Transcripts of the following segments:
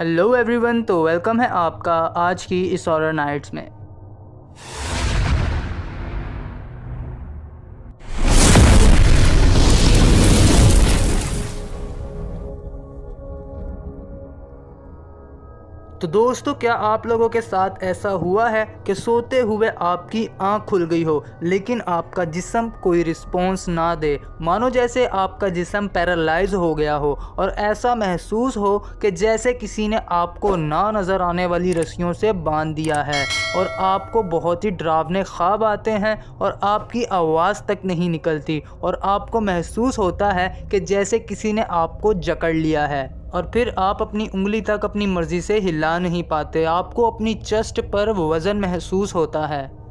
Hello everyone तो welcome है आपका आज की इस और नाइट्स में। तो दोस्तों, क्या आप लोगों के साथ ऐसा हुआ है कि सोते हुए आपकी आँख खुल गई हो, लेकिन आपका जिसम कोई रिस्पॉन्स ना दे? मानो जैसे आपका जिसम पैरालाइज हो गया हो, और ऐसा महसूस हो कि जैसे किसी ने आपको ना नज़र आने वाली रस्सियों से बाँध दिया है, और आपको बहुत ही डरावने ख्वाब आते हैं, और आपकी आवाज़ तक नहीं निकलती, और आपको महसूस होता है कि जैसे किसी ने आपको जकड़ लिया है। और फिर आप अपनी उंगली तक अपनी मर्ज़ी से हिला नहीं पाते। आपको अपनी चेस्ट पर वज़न महसूस होता है।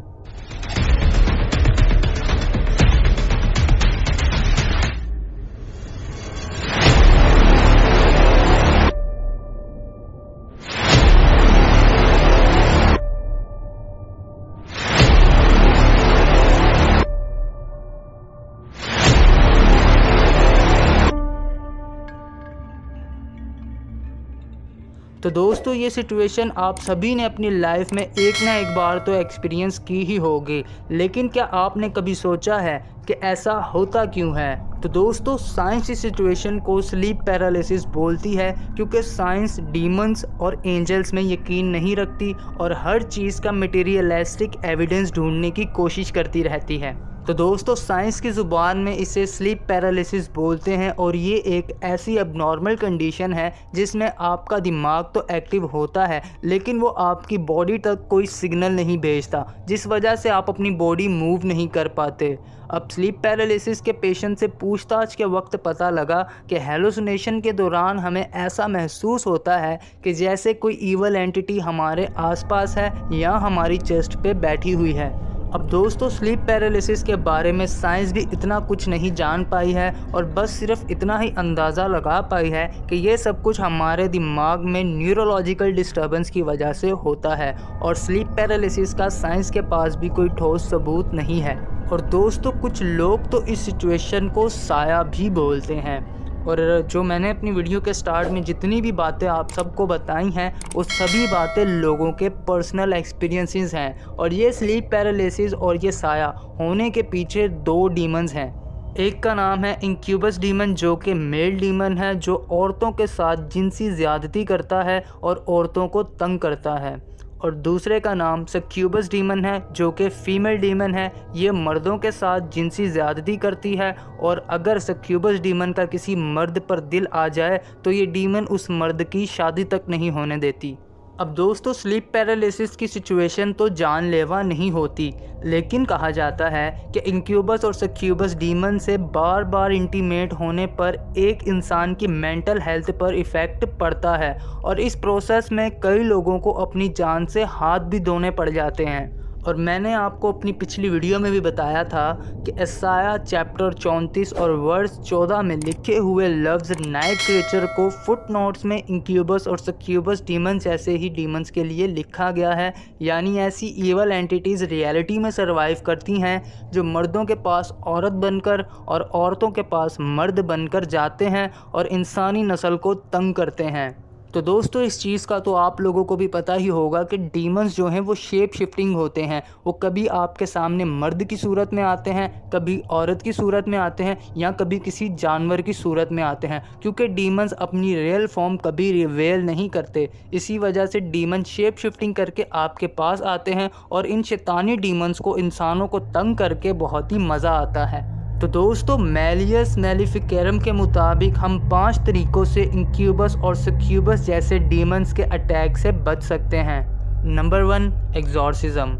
तो दोस्तों, ये सिचुएशन आप सभी ने अपनी लाइफ में एक ना एक बार तो एक्सपीरियंस की ही होगी। लेकिन क्या आपने कभी सोचा है कि ऐसा होता क्यों है? तो दोस्तों साइंस इस सिचुएशन को स्लीप पैरालिसिस बोलती है, क्योंकि साइंस डीमंस और एंजल्स में यकीन नहीं रखती और हर चीज़ का मटेरियलिस्टिक एविडेंस ढूँढने की कोशिश करती रहती है। तो दोस्तों, साइंस की ज़ुबान में इसे स्लीप पैरालिसिस बोलते हैं और ये एक ऐसी अबनॉर्मल कंडीशन है जिसमें आपका दिमाग तो एक्टिव होता है, लेकिन वो आपकी बॉडी तक कोई सिग्नल नहीं भेजता, जिस वजह से आप अपनी बॉडी मूव नहीं कर पाते। अब स्लीप पैरालिसिस के पेशेंट से पूछताछ के वक्त पता लगा कि हेलोसिनेशन के दौरान हमें ऐसा महसूस होता है कि जैसे कोई ईवल एंटिटी हमारे आसपास है या हमारी चेस्ट पे बैठी हुई है। अब दोस्तों स्लीप पैरालिसिस के बारे में साइंस भी इतना कुछ नहीं जान पाई है और बस सिर्फ़ इतना ही अंदाज़ा लगा पाई है कि ये सब कुछ हमारे दिमाग में न्यूरोलॉजिकल डिस्टर्बेंस की वजह से होता है और स्लीप पैरालिसिस का साइंस के पास भी कोई ठोस सबूत नहीं है। और दोस्तों, कुछ लोग तो इस सिचुएशन को साया भी बोलते हैं। और जो मैंने अपनी वीडियो के स्टार्ट में जितनी भी बातें आप सबको बताई हैं वो सभी बातें लोगों के पर्सनल एक्सपीरियंसेस हैं। और ये स्लीप पैरालिसिस और ये साया होने के पीछे दो डीमंस हैं। एक का नाम है इंक्यूबस डीमन जो कि मेल डीमन है, जो औरतों के साथ जिनसी ज़्यादती करता है और औरतों को तंग करता है। और दूसरे का नाम सक्यूबस डीमन है, जो कि फ़ीमेल डीमन है। ये मर्दों के साथ जिनसी ज़्यादती करती है, और अगर सक्यूबस डीमन का किसी मर्द पर दिल आ जाए तो ये डीमन उस मर्द की शादी तक नहीं होने देती। अब दोस्तों स्लीप पैरालिसिस की सिचुएशन तो जानलेवा नहीं होती, लेकिन कहा जाता है कि इंक्यूबस और सक्यूबस डीमन से बार बार इंटीमेट होने पर एक इंसान की मेंटल हेल्थ पर इफ़ेक्ट पड़ता है और इस प्रोसेस में कई लोगों को अपनी जान से हाथ भी धोने पड़ जाते हैं। और मैंने आपको अपनी पिछली वीडियो में भी बताया था कि एसाया चैप्टर चौंतीस और वर्स चौदह में लिखे हुए लफ्ज़ नाइट क्रिएचर को फुट नोट्स में इंक्यूबस और सक्यूबस डीमंस जैसे ही डीमंस के लिए लिखा गया है, यानी ऐसी ईवल एंटिटीज़ रियलिटी में सर्वाइव करती हैं, जो मर्दों के पास औरत बनकर और औरतों के पास मर्द बनकर जाते हैं और इंसानी नस्ल को तंग करते हैं। तो दोस्तों, इस चीज़ का तो आप लोगों को भी पता ही होगा कि डीमंस जो हैं, वो शेप शिफ्टिंग होते हैं। वो कभी आपके सामने मर्द की सूरत में आते हैं, कभी औरत की सूरत में आते हैं, या कभी किसी जानवर की सूरत में आते हैं। क्योंकि डीमंस अपनी रियल फॉर्म कभी रिवेल नहीं करते। इसी वजह से डीमन शेप शिफ्टिंग करके आपके पास आते हैं, और इन शैतानी डीमंस को, इंसानों को तंग करके बहुत ही मज़ा आता है। तो दोस्तों, मेलियस मेलिफिकेरम के मुताबिक हम पाँच तरीक़ों से इंक्यूबस और सक्यूबस जैसे डीमंस के अटैक से बच सकते हैं। Number one exorcism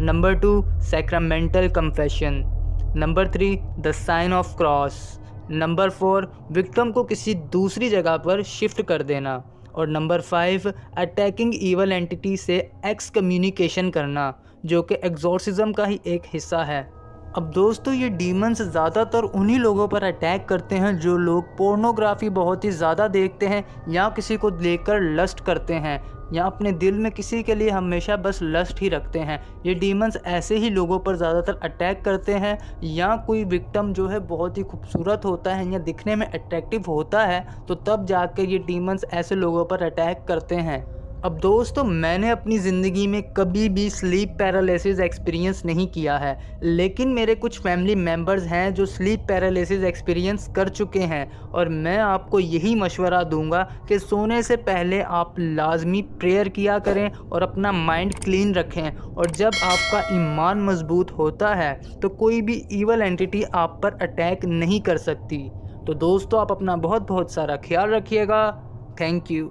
number two sacramental confession number three the sign of cross number four victim को किसी दूसरी जगह पर शिफ्ट कर देना। और number five attacking evil entity से एक्स कम्युनिकेशन करना, जो कि एग्जॉर्सिज्म का ही एक हिस्सा है। अब दोस्तों, ये डीमंस ज़्यादातर उन्हीं लोगों पर अटैक करते हैं जो लोग पोर्नोग्राफी बहुत ही ज़्यादा देखते हैं या किसी को देखकर लस्ट करते हैं या अपने दिल में किसी के लिए हमेशा बस लस्ट ही रखते हैं। ये डीमंस ऐसे ही लोगों पर ज़्यादातर अटैक करते हैं या कोई विक्टम जो है बहुत ही खूबसूरत होता है या दिखने में अट्रैक्टिव होता है तो तब जाकर ये डीमंस ऐसे लोगों पर अटैक करते हैं। अब दोस्तों मैंने अपनी ज़िंदगी में कभी भी स्लीप पैरालिसिस एक्सपीरियंस नहीं किया है, लेकिन मेरे कुछ फैमिली मेंबर्स हैं जो स्लीप पैरालिसिस एक्सपीरियंस कर चुके हैं, और मैं आपको यही मशवरा दूँगा कि सोने से पहले आप लाजमी प्रेयर किया करें और अपना माइंड क्लीन रखें, और जब आपका ईमान मज़बूत होता है तो कोई भी ईवल एंटिटी आप पर अटैक नहीं कर सकती। तो दोस्तों, आप अपना बहुत बहुत सारा ख्याल रखिएगा। Thank you